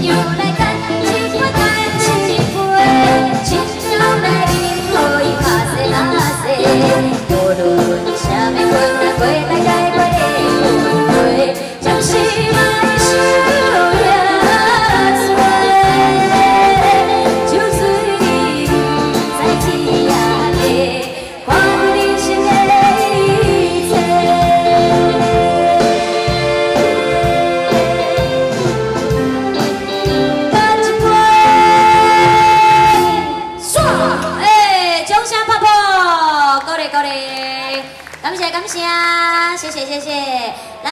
Señor. 多的感谢感谢啊谢谢谢谢。